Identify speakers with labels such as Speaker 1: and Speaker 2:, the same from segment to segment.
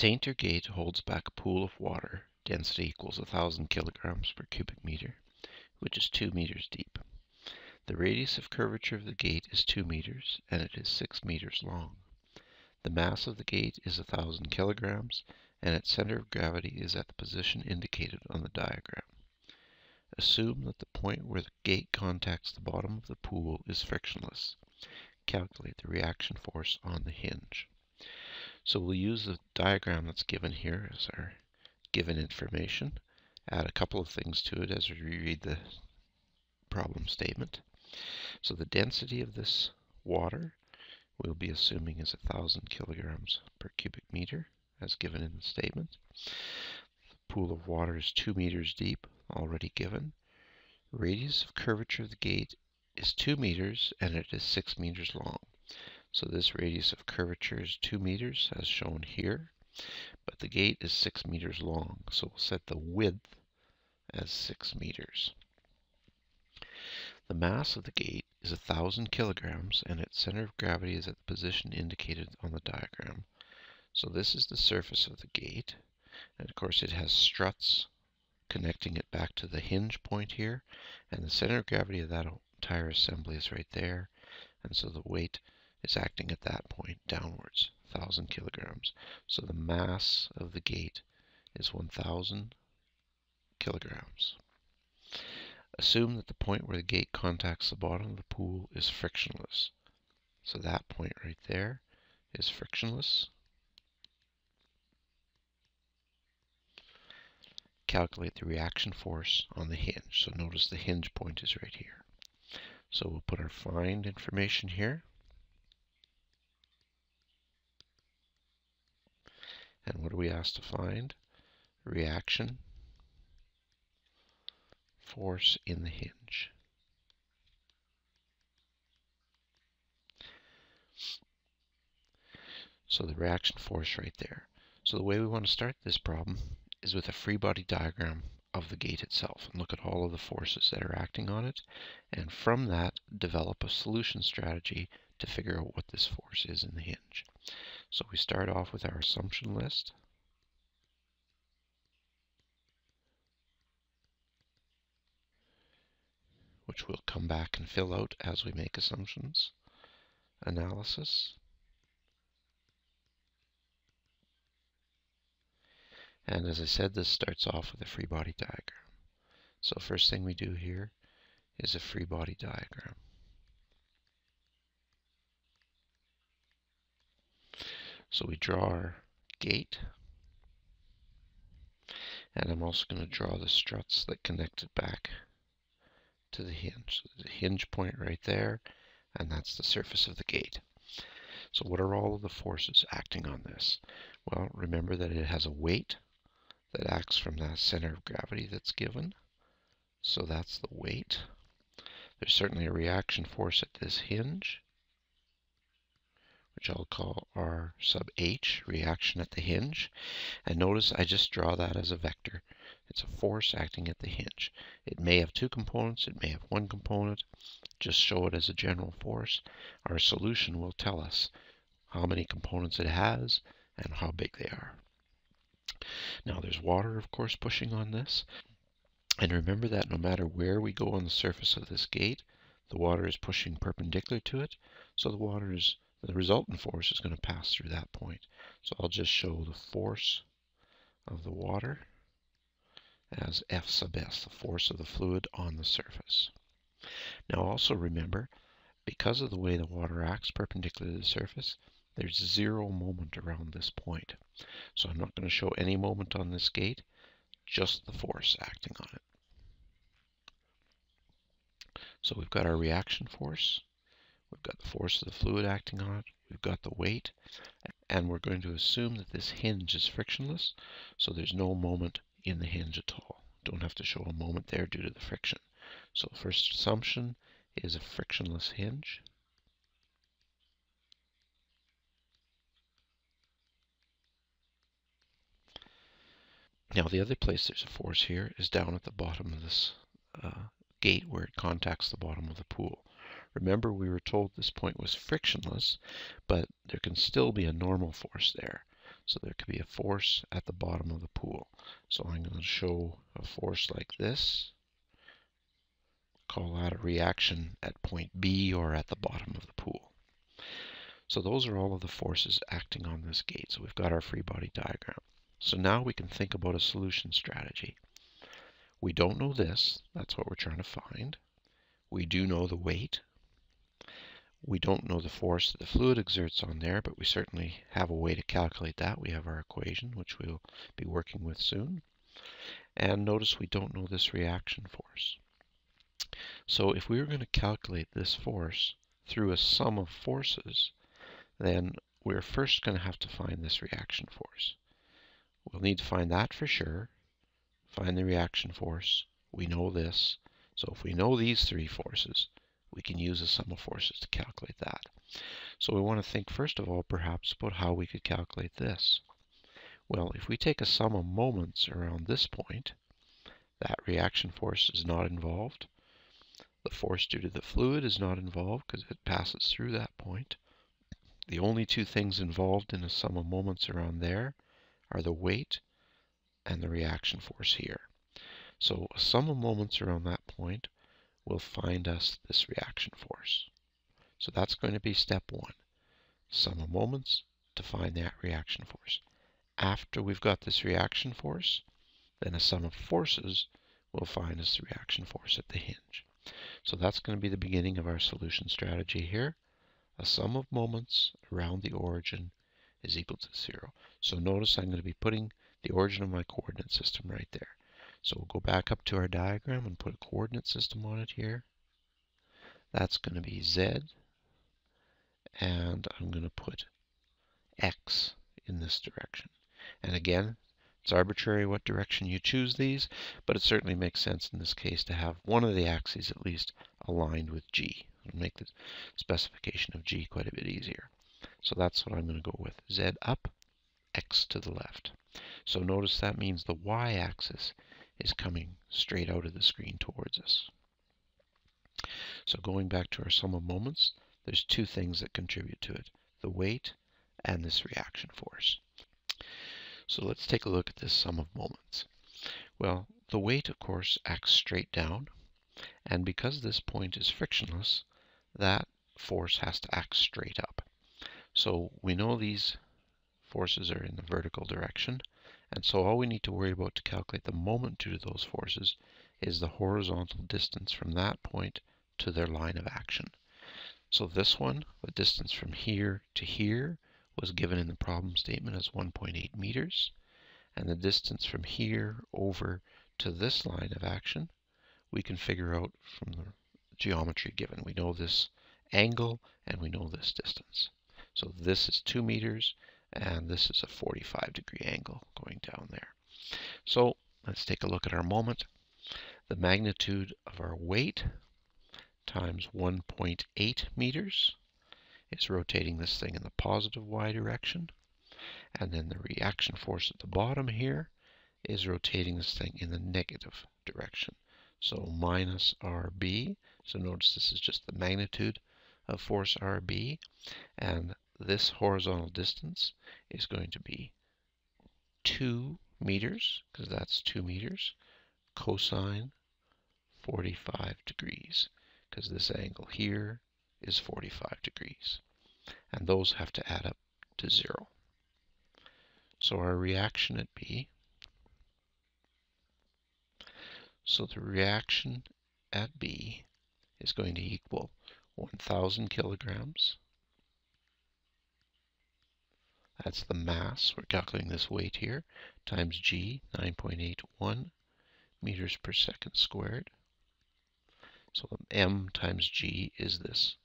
Speaker 1: tainter gate holds back a pool of water, density equals 1000 kilograms per cubic meter, which is 2 meters deep. The radius of curvature of the gate is 2 meters, and it is 6 meters long. The mass of the gate is 1000 kilograms, and its center of gravity is at the position indicated on the diagram. Assume that the point where the gate contacts the bottom of the pool is frictionless. Calculate the reaction force on the hinge. So we'll use the diagram that's given here as our given information. Add a couple of things to it as we read the problem statement. So the density of this water we'll be assuming is 1,000 kilograms per cubic meter as given in the statement. The pool of water is 2 meters deep, already given. Radius of curvature of the gate is 2 meters and it is 6 meters long. So this radius of curvature is 2 meters as shown here, but the gate is 6 meters long, so we'll set the width as 6 meters. The mass of the gate is 1,000 kilograms and its center of gravity is at the position indicated on the diagram. So this is the surface of the gate, and of course it has struts connecting it back to the hinge point here, and the center of gravity of that entire assembly is right there, and so the weight is acting at that point downwards, 1,000 kilograms. So the mass of the gate is 1,000 kilograms. Assume that the point where the gate contacts the bottom of the pool is frictionless. So that point right there is frictionless. Calculate the reaction force on the hinge. So notice the hinge point is right here. So we'll put our find information here. And what are we asked to find? Reaction force in the hinge. So the reaction force right there. So the way we want to start this problem is with a free body diagram of the gate itself and look at all of the forces that are acting on it and from that develop a solution strategy to figure out what this force is in the hinge. So we start off with our assumption list. which we'll come back and fill out as we make assumptions. Analysis. And as I said, this starts off with a free body diagram. So first thing we do here is a free body diagram. So we draw our gate. And I'm also going to draw the struts that connect it back to the hinge. So the hinge point right there, and that's the surface of the gate. So what are all of the forces acting on this? Well, remember that it has a weight that acts from that center of gravity that's given. So that's the weight. There's certainly a reaction force at this hinge, which I'll call R sub H, reaction at the hinge. And notice I just draw that as a vector. It's a force acting at the hinge. It may have two components, it may have one component. Just show it as a general force. Our solution will tell us how many components it has and how big they are. Now there's water, of course, pushing on this. And remember that no matter where we go on the surface of this gate, the water is pushing perpendicular to it. So the water is, the resultant force is going to pass through that point. So I'll just show the force of the water as F sub S, the force of the fluid on the surface. Now also remember, because of the way the water acts perpendicular to the surface, there's zero moment around this point. So I'm not going to show any moment on this gate, just the force acting on it. So we've got our reaction force, we've got the force of the fluid acting on it, we've got the weight, and we're going to assume that this hinge is frictionless, so there's no moment in the hinge at all. Don't have to show a moment there due to the friction. So first assumption is a frictionless hinge. Now the other place there's a force here is down at the bottom of this uh, gate where it contacts the bottom of the pool. Remember we were told this point was frictionless, but there can still be a normal force there. So there could be a force at the bottom of the pool. So I'm going to show a force like this. Call that a reaction at point B or at the bottom of the pool. So those are all of the forces acting on this gate. So we've got our free body diagram. So now we can think about a solution strategy. We don't know this. That's what we're trying to find. We do know the weight. We don't know the force that the fluid exerts on there, but we certainly have a way to calculate that. We have our equation, which we'll be working with soon. And notice we don't know this reaction force. So if we were going to calculate this force through a sum of forces, then we're first going to have to find this reaction force. We'll need to find that for sure, find the reaction force. We know this. So if we know these three forces, we can use a sum of forces to calculate that. So we want to think first of all perhaps about how we could calculate this. Well, if we take a sum of moments around this point, that reaction force is not involved. The force due to the fluid is not involved because it passes through that point. The only two things involved in a sum of moments around there are the weight and the reaction force here. So a sum of moments around that point will find us this reaction force. So that's going to be step one. Sum of moments to find that reaction force. After we've got this reaction force, then a sum of forces will find us the reaction force at the hinge. So that's going to be the beginning of our solution strategy here. A sum of moments around the origin is equal to zero. So notice I'm going to be putting the origin of my coordinate system right there. So we'll go back up to our diagram and put a coordinate system on it here. That's going to be Z. And I'm going to put X in this direction. And again, it's arbitrary what direction you choose these, but it certainly makes sense in this case to have one of the axes at least aligned with G. It'll make the specification of G quite a bit easier. So that's what I'm going to go with. Z up, X to the left. So notice that means the y-axis is coming straight out of the screen towards us. So going back to our sum of moments, there's two things that contribute to it, the weight and this reaction force. So let's take a look at this sum of moments. Well, the weight, of course, acts straight down, and because this point is frictionless, that force has to act straight up. So we know these forces are in the vertical direction, and so all we need to worry about to calculate the moment due to those forces is the horizontal distance from that point to their line of action. So this one, the distance from here to here, was given in the problem statement as 1.8 meters. And the distance from here over to this line of action, we can figure out from the geometry given. We know this angle and we know this distance. So this is 2 meters and this is a 45 degree angle going down there. So let's take a look at our moment. The magnitude of our weight times 1.8 meters is rotating this thing in the positive y direction. And then the reaction force at the bottom here is rotating this thing in the negative direction. So minus RB. So notice this is just the magnitude of force RB. And this horizontal distance is going to be 2 meters, because that's 2 meters, cosine 45 degrees, because this angle here is 45 degrees. And those have to add up to 0. So our reaction at B, so the reaction at B is going to equal 1,000 kilograms that's the mass. We're calculating this weight here times g, 9.81 meters per second squared. So m times g is this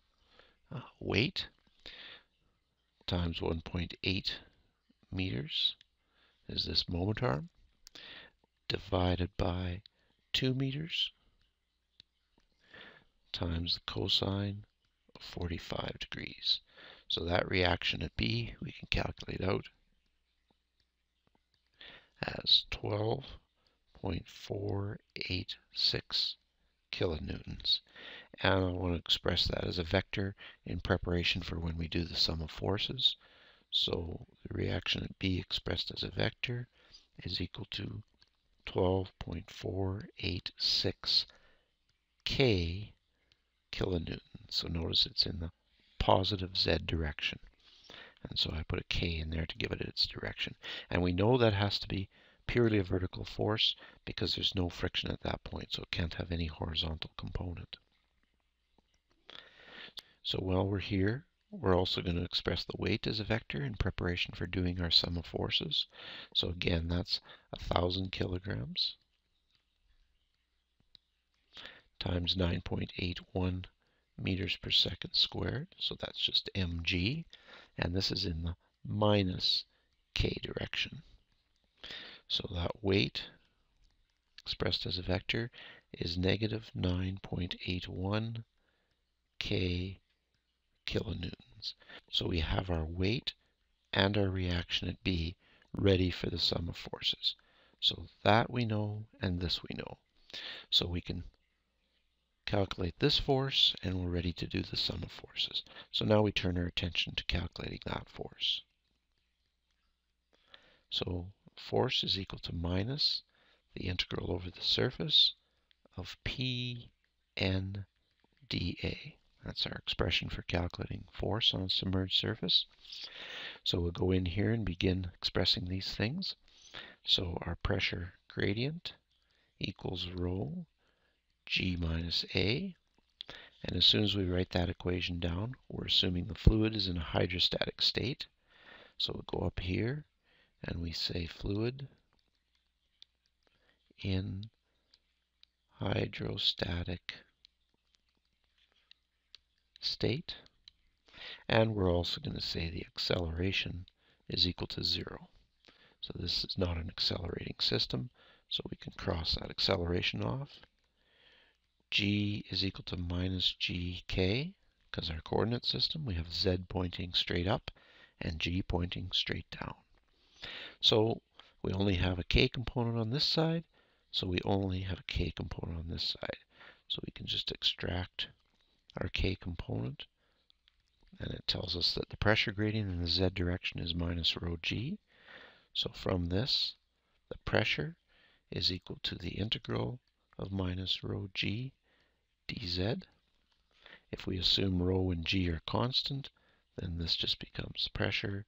Speaker 1: uh, weight times 1.8 meters is this moment arm divided by 2 meters times the cosine of 45 degrees. So that reaction at B we can calculate out as 12.486 kilonewtons. And I want to express that as a vector in preparation for when we do the sum of forces. So the reaction at B expressed as a vector is equal to 12.486 K kilonewtons. So notice it's in the positive Z direction. And so I put a K in there to give it its direction. And we know that has to be purely a vertical force because there's no friction at that point, so it can't have any horizontal component. So while we're here, we're also going to express the weight as a vector in preparation for doing our sum of forces. So again, that's 1,000 kilograms times 9.81 meters per second squared. So that's just mg. And this is in the minus k direction. So that weight expressed as a vector is negative 9.81 k kilonewtons. So we have our weight and our reaction at B ready for the sum of forces. So that we know and this we know. So we can calculate this force and we're ready to do the sum of forces. So now we turn our attention to calculating that force. So force is equal to minus the integral over the surface of P n dA. That's our expression for calculating force on a submerged surface. So we'll go in here and begin expressing these things. So our pressure gradient equals rho g minus a. And as soon as we write that equation down, we're assuming the fluid is in a hydrostatic state. So we'll go up here and we say fluid in hydrostatic state. And we're also going to say the acceleration is equal to zero. So this is not an accelerating system, so we can cross that acceleration off. G is equal to minus gk, because our coordinate system, we have z pointing straight up and g pointing straight down. So we only have a k component on this side, so we only have a k component on this side. So we can just extract our k component, and it tells us that the pressure gradient in the z direction is minus rho g. So from this, the pressure is equal to the integral of minus rho g dz. If we assume rho and g are constant, then this just becomes pressure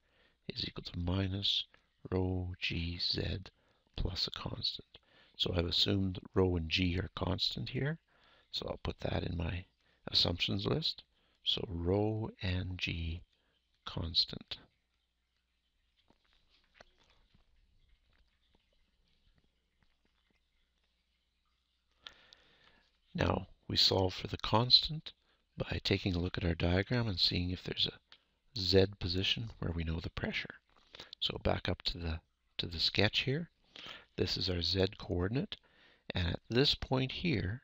Speaker 1: is equal to minus rho gz plus a constant. So I've assumed rho and g are constant here. So I'll put that in my assumptions list. So rho and g constant. Now we solve for the constant by taking a look at our diagram and seeing if there's a z position where we know the pressure. So back up to the to the sketch here. This is our z coordinate and at this point here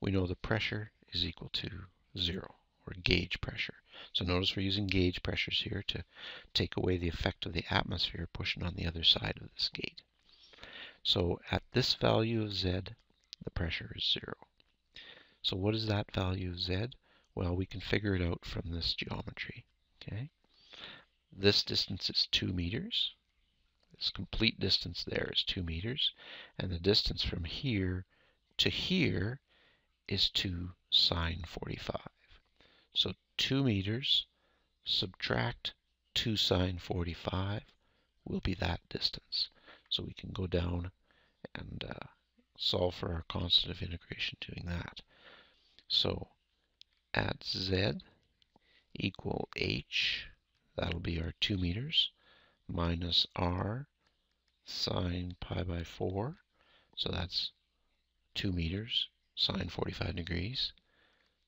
Speaker 1: we know the pressure is equal to zero, or gauge pressure. So notice we're using gauge pressures here to take away the effect of the atmosphere pushing on the other side of this gate. So at this value of z, the pressure is zero. So what is that value of z? Well, we can figure it out from this geometry. Okay, This distance is 2 meters. This complete distance there is 2 meters. And the distance from here to here is 2 sine 45. So 2 meters subtract 2 sine 45 will be that distance. So we can go down and uh, solve for our constant of integration doing that. So at z equal h, that'll be our 2 meters, minus r sine pi by 4. So that's 2 meters sine 45 degrees.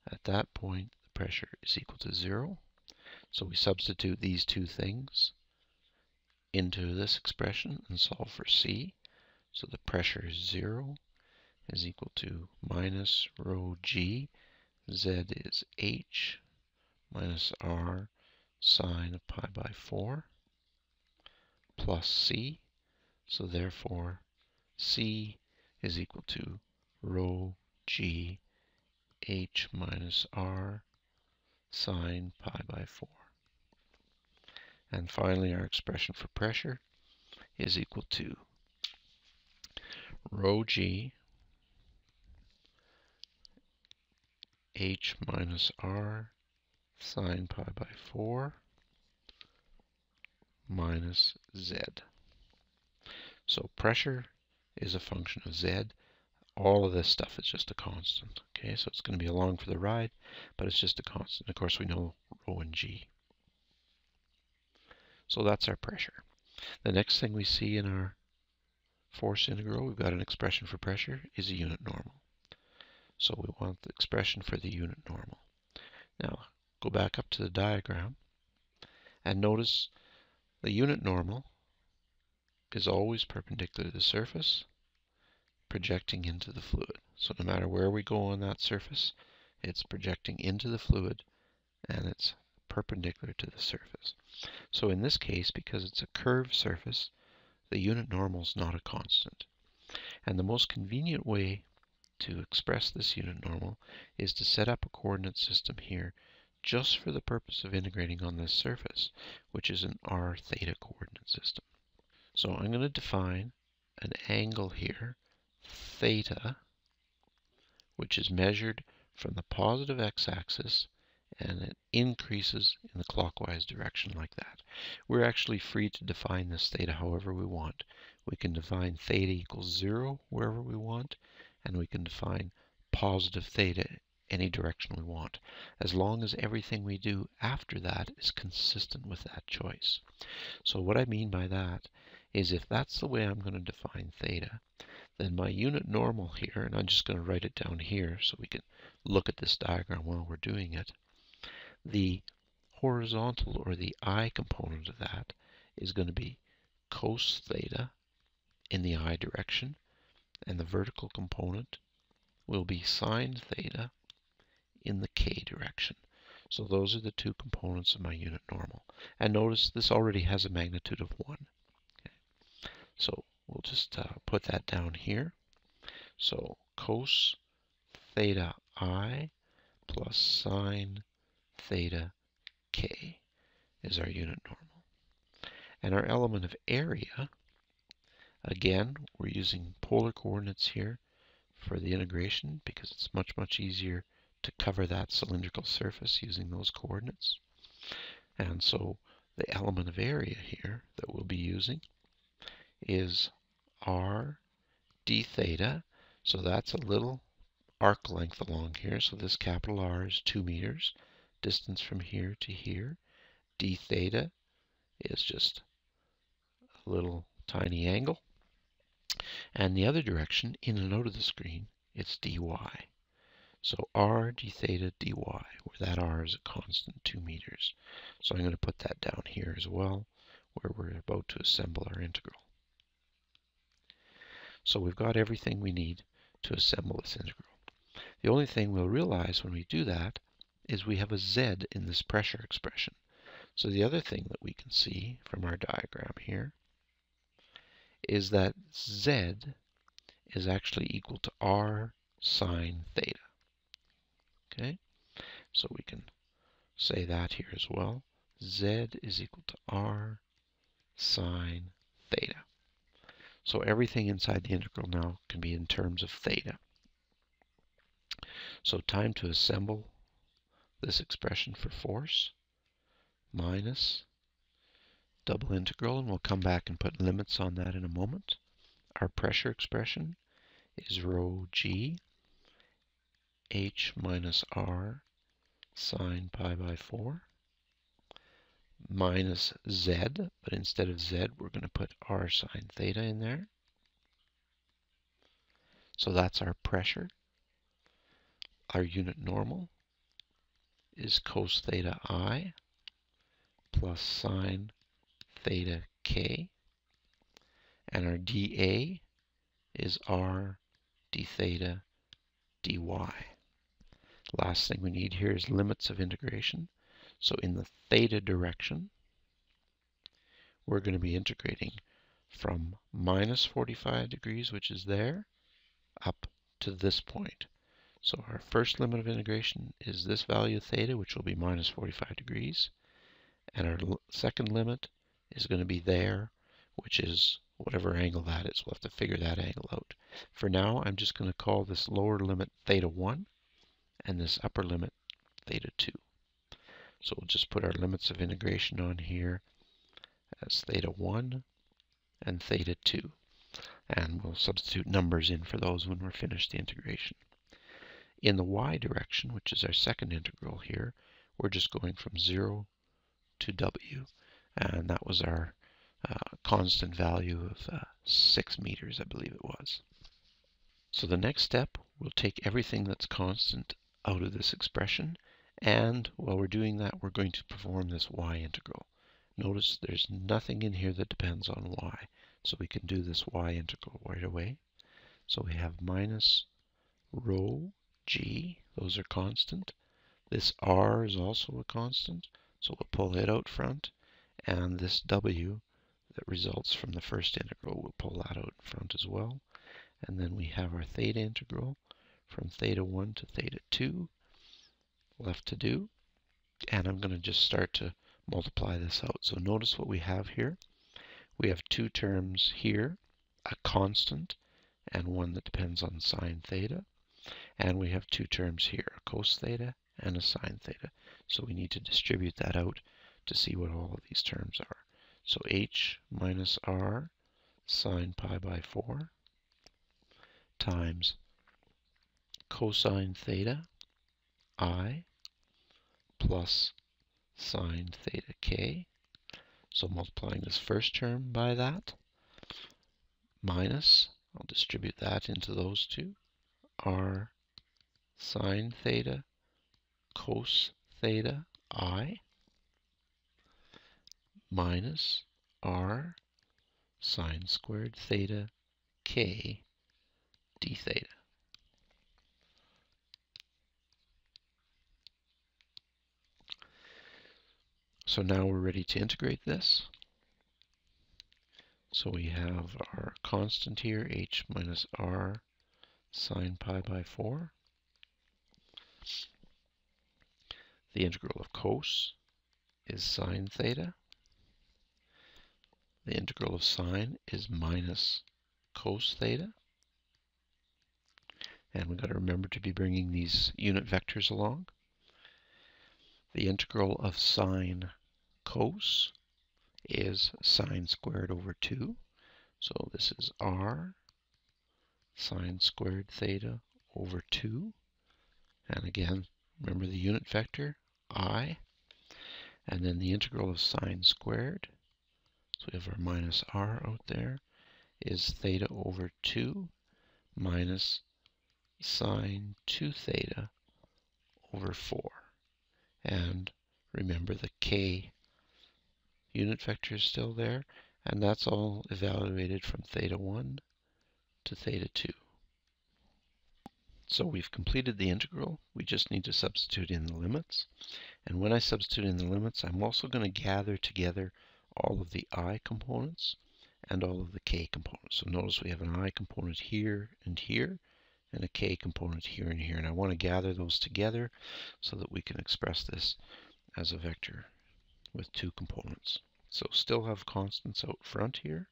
Speaker 1: At that point, the pressure is equal to zero. So we substitute these two things into this expression and solve for C. So the pressure is zero is equal to minus rho g. Z is h minus r sine of pi by 4 plus c. So therefore, c is equal to rho g h minus r sine pi by 4. And finally, our expression for pressure is equal to rho g h minus r sine pi by 4 minus z. So pressure is a function of z. All of this stuff is just a constant. Okay, so it's going to be along for the ride, but it's just a constant. Of course, we know rho and g. So that's our pressure. The next thing we see in our force integral, we've got an expression for pressure, is a unit normal. So we want the expression for the unit normal. Now, go back up to the diagram and notice the unit normal is always perpendicular to the surface, projecting into the fluid. So no matter where we go on that surface, it's projecting into the fluid and it's perpendicular to the surface. So in this case, because it's a curved surface, the unit normal is not a constant. And the most convenient way to express this unit normal is to set up a coordinate system here just for the purpose of integrating on this surface, which is an r theta coordinate system. So I'm going to define an angle here, theta, which is measured from the positive x-axis and it increases in the clockwise direction like that. We're actually free to define this theta however we want. We can define theta equals 0 wherever we want, and we can define positive theta any direction we want, as long as everything we do after that is consistent with that choice. So what I mean by that is if that's the way I'm going to define theta, then my unit normal here, and I'm just going to write it down here so we can look at this diagram while we're doing it, the horizontal or the i component of that is going to be cos theta in the i direction and the vertical component will be sine theta in the k direction. So those are the two components of my unit normal. And notice this already has a magnitude of 1. Okay. So we'll just uh, put that down here. So cos theta i plus sine theta k is our unit normal. And our element of area Again, we're using polar coordinates here for the integration because it's much, much easier to cover that cylindrical surface using those coordinates. And so the element of area here that we'll be using is r d theta. So that's a little arc length along here. So this capital R is 2 meters. Distance from here to here. d theta is just a little tiny angle. And the other direction, in and out of the screen, it's dy. So r d theta dy, where that r is a constant 2 meters. So I'm going to put that down here as well, where we're about to assemble our integral. So we've got everything we need to assemble this integral. The only thing we'll realize when we do that is we have a z in this pressure expression. So the other thing that we can see from our diagram here is that z is actually equal to r sine theta. Okay, so we can say that here as well. z is equal to r sine theta. So everything inside the integral now can be in terms of theta. So time to assemble this expression for force minus double integral, and we'll come back and put limits on that in a moment. Our pressure expression is rho g h minus r sine pi by 4 minus z, but instead of z, we're going to put r sine theta in there. So that's our pressure. Our unit normal is cos theta i plus sine theta k. And our dA is r d theta dy. Last thing we need here is limits of integration. So in the theta direction, we're going to be integrating from minus 45 degrees, which is there, up to this point. So our first limit of integration is this value theta, which will be minus 45 degrees. And our second limit is going to be there, which is whatever angle that is. We'll have to figure that angle out. For now, I'm just going to call this lower limit theta 1 and this upper limit theta 2. So we'll just put our limits of integration on here as theta 1 and theta 2. And we'll substitute numbers in for those when we're finished the integration. In the y direction, which is our second integral here, we're just going from 0 to w. And that was our uh, constant value of uh, 6 meters, I believe it was. So the next step, we'll take everything that's constant out of this expression, and while we're doing that, we're going to perform this y integral. Notice there's nothing in here that depends on y, so we can do this y integral right away. So we have minus rho g, those are constant. This r is also a constant, so we'll pull it out front, and this w that results from the first integral, we'll pull that out in front as well. And then we have our theta integral from theta 1 to theta 2 left to do. And I'm going to just start to multiply this out. So notice what we have here. We have two terms here, a constant and one that depends on sine theta. And we have two terms here, a cos theta and a sine theta. So we need to distribute that out to see what all of these terms are. So h minus r sine pi by 4 times cosine theta i plus sine theta k. So multiplying this first term by that minus, I'll distribute that into those two, r sine theta cos theta i minus r sine squared theta k d theta. So now we're ready to integrate this. So we have our constant here, h minus r sine pi by 4. The integral of cos is sine theta. The integral of sine is minus cos theta. And we've got to remember to be bringing these unit vectors along. The integral of sine cos is sine squared over 2. So this is r sine squared theta over 2. And again, remember the unit vector, i. And then the integral of sine squared so we have our minus r out there is theta over 2 minus sine 2 theta over 4. And remember the k unit vector is still there, and that's all evaluated from theta 1 to theta 2. So we've completed the integral. We just need to substitute in the limits. And when I substitute in the limits, I'm also going to gather together all of the i components and all of the k components. So notice we have an i component here and here, and a k component here and here. And I want to gather those together so that we can express this as a vector with two components. So still have constants out front here.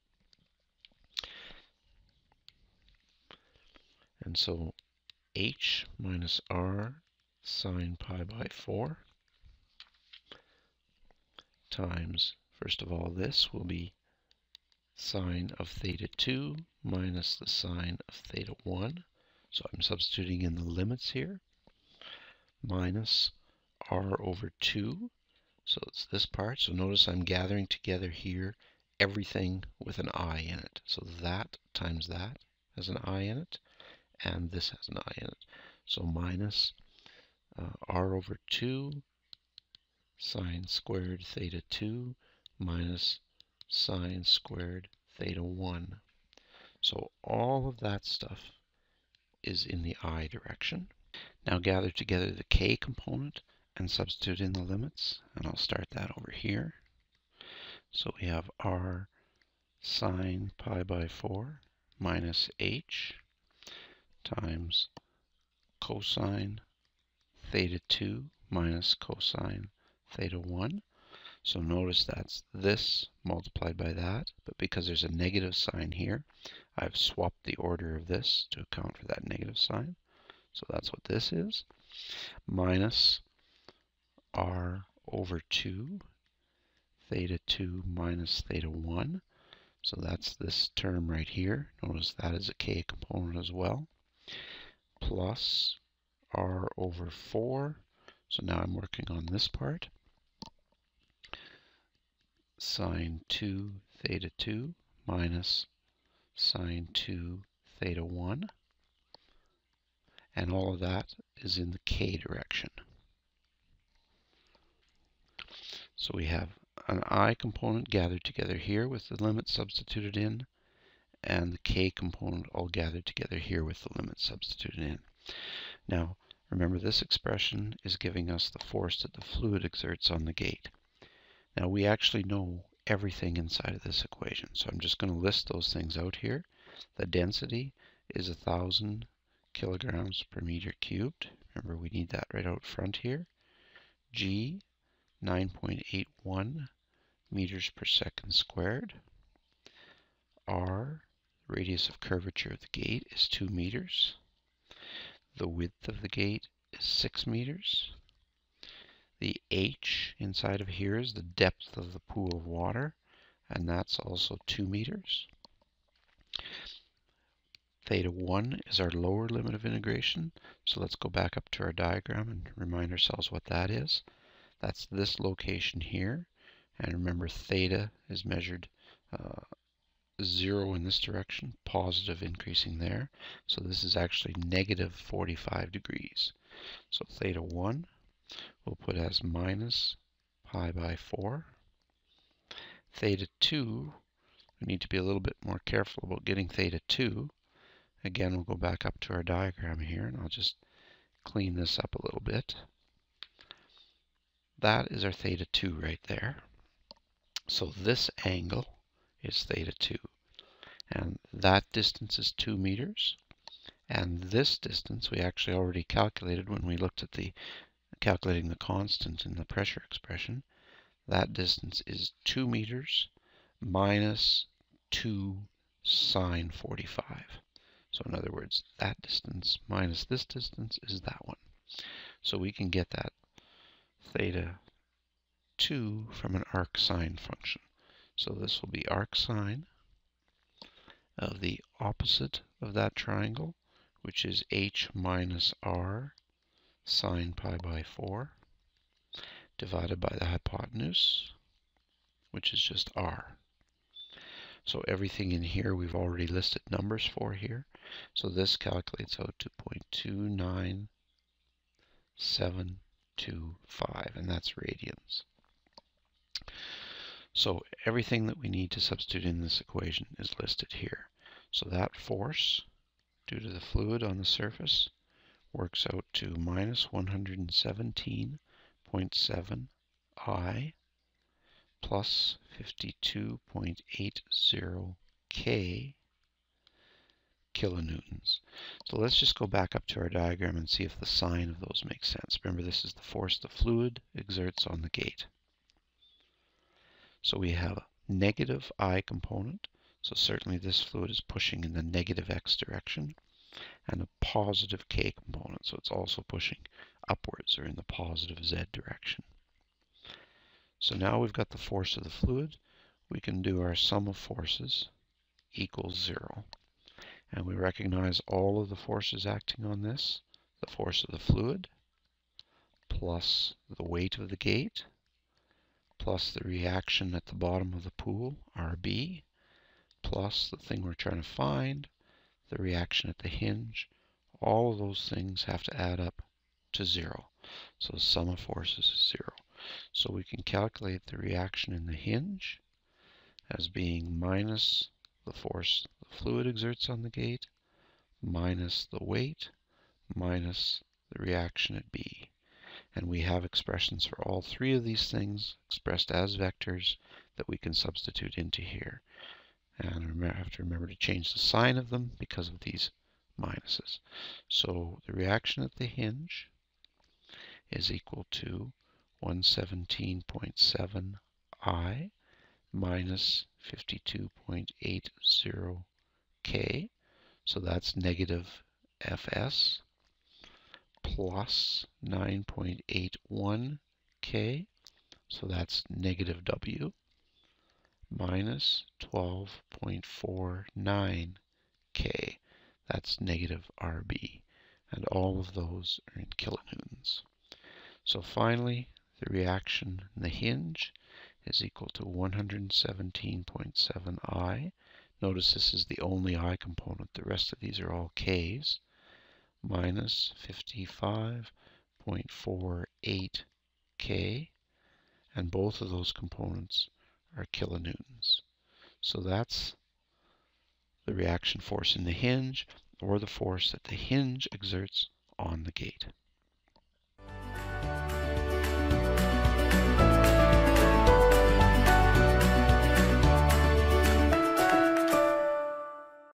Speaker 1: And so h minus r sine pi by 4 times First of all, this will be sine of theta 2 minus the sine of theta 1. So I'm substituting in the limits here. Minus r over 2. So it's this part. So notice I'm gathering together here everything with an i in it. So that times that has an i in it. And this has an i in it. So minus uh, r over 2 sine squared theta 2 minus sine squared theta 1. So all of that stuff is in the i direction. Now gather together the k component and substitute in the limits, and I'll start that over here. So we have r sine pi by 4 minus h times cosine theta 2 minus cosine theta 1. So notice that's this multiplied by that, but because there's a negative sign here, I've swapped the order of this to account for that negative sign. So that's what this is, minus r over 2, theta 2 minus theta 1. So that's this term right here. Notice that is a k component as well. Plus r over 4. So now I'm working on this part sine 2 theta 2 minus sine 2 theta 1. And all of that is in the k direction. So we have an i component gathered together here with the limit substituted in, and the k component all gathered together here with the limit substituted in. Now, remember this expression is giving us the force that the fluid exerts on the gate. Now we actually know everything inside of this equation. So I'm just going to list those things out here. The density is 1,000 kilograms per meter cubed. Remember, we need that right out front here. G, 9.81 meters per second squared. R, radius of curvature of the gate, is 2 meters. The width of the gate is 6 meters. The h inside of here is the depth of the pool of water, and that's also 2 meters. Theta 1 is our lower limit of integration, so let's go back up to our diagram and remind ourselves what that is. That's this location here, and remember theta is measured uh, 0 in this direction, positive increasing there, so this is actually negative 45 degrees. So theta 1 we'll put as minus pi by 4. Theta 2, we need to be a little bit more careful about getting theta 2. Again, we'll go back up to our diagram here, and I'll just clean this up a little bit. That is our theta 2 right there. So this angle is theta 2. And that distance is 2 meters. And this distance we actually already calculated when we looked at the calculating the constant in the pressure expression, that distance is 2 meters minus 2 sine 45. So in other words, that distance minus this distance is that one. So we can get that theta 2 from an arc sine function. So this will be arc sine of the opposite of that triangle, which is h minus r sine pi by 4 divided by the hypotenuse, which is just r. So everything in here we've already listed numbers for here. So this calculates out to 0.29725, and that's radians. So everything that we need to substitute in this equation is listed here. So that force due to the fluid on the surface works out to minus 117.7 I plus 52.80 K kilonewtons. So let's just go back up to our diagram and see if the sign of those makes sense. Remember, this is the force the fluid exerts on the gate. So we have a negative I component. So certainly this fluid is pushing in the negative X direction and a positive k component. So it's also pushing upwards or in the positive z direction. So now we've got the force of the fluid. We can do our sum of forces equals zero. And we recognize all of the forces acting on this. The force of the fluid plus the weight of the gate plus the reaction at the bottom of the pool, RB, plus the thing we're trying to find, the reaction at the hinge, all of those things have to add up to zero. So the sum of forces is zero. So we can calculate the reaction in the hinge as being minus the force the fluid exerts on the gate, minus the weight, minus the reaction at B. And we have expressions for all three of these things expressed as vectors that we can substitute into here. And I have to remember to change the sign of them because of these minuses. So the reaction at the hinge is equal to 117.7 I minus 52.80 K, so that's negative Fs, plus 9.81 K, so that's negative W, minus 12.49 K, that's negative RB. And all of those are in kilonewtons. So finally, the reaction in the hinge is equal to 117.7 I. Notice this is the only I component. The rest of these are all Ks. Minus 55.48 K. And both of those components are kilonewtons. So that's the reaction force in the hinge, or the force that the hinge exerts on the gate.